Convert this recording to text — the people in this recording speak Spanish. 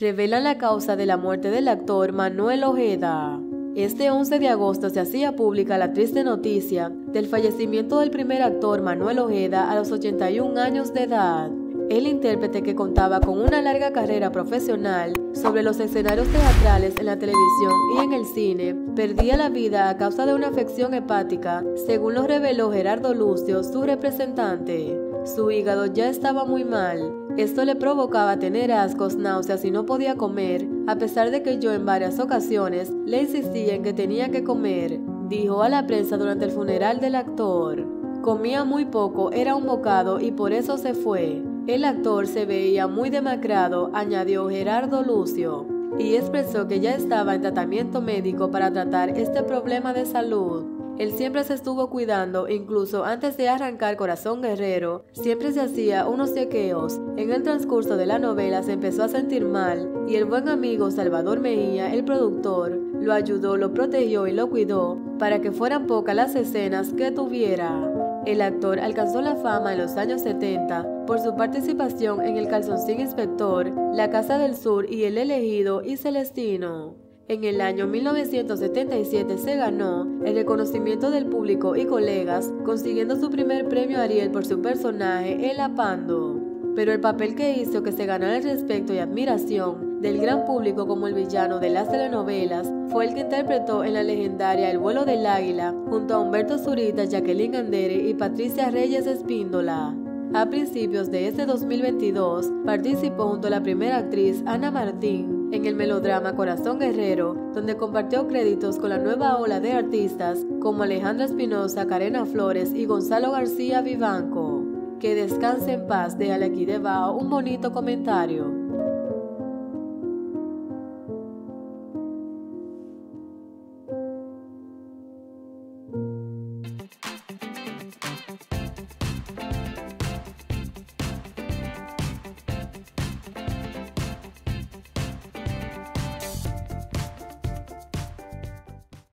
revelan la causa de la muerte del actor Manuel Ojeda. Este 11 de agosto se hacía pública la triste noticia del fallecimiento del primer actor Manuel Ojeda a los 81 años de edad. El intérprete que contaba con una larga carrera profesional sobre los escenarios teatrales en la televisión y en el cine, perdía la vida a causa de una afección hepática, según lo reveló Gerardo Lucio, su representante. Su hígado ya estaba muy mal. Esto le provocaba tener ascos, náuseas y no podía comer, a pesar de que yo en varias ocasiones le insistía en que tenía que comer, dijo a la prensa durante el funeral del actor. Comía muy poco, era un bocado y por eso se fue. El actor se veía muy demacrado, añadió Gerardo Lucio, y expresó que ya estaba en tratamiento médico para tratar este problema de salud. Él siempre se estuvo cuidando, incluso antes de arrancar Corazón Guerrero, siempre se hacía unos chequeos. En el transcurso de la novela se empezó a sentir mal y el buen amigo Salvador Mejía, el productor, lo ayudó, lo protegió y lo cuidó para que fueran pocas las escenas que tuviera. El actor alcanzó la fama en los años 70 por su participación en El Calzoncín Inspector, La Casa del Sur y El Elegido y Celestino. En el año 1977 se ganó el reconocimiento del público y colegas, consiguiendo su primer premio Ariel por su personaje El Apando. Pero el papel que hizo que se ganara el respeto y admiración del gran público como el villano de las telenovelas fue el que interpretó en la legendaria El vuelo del águila junto a Humberto Zurita, Jacqueline Andere y Patricia Reyes Espíndola. A principios de este 2022 participó junto a la primera actriz Ana Martín en el melodrama Corazón Guerrero, donde compartió créditos con la nueva ola de artistas como Alejandra Espinosa, Karena Flores y Gonzalo García Vivanco. Que descanse en paz, déjale aquí debajo un bonito comentario.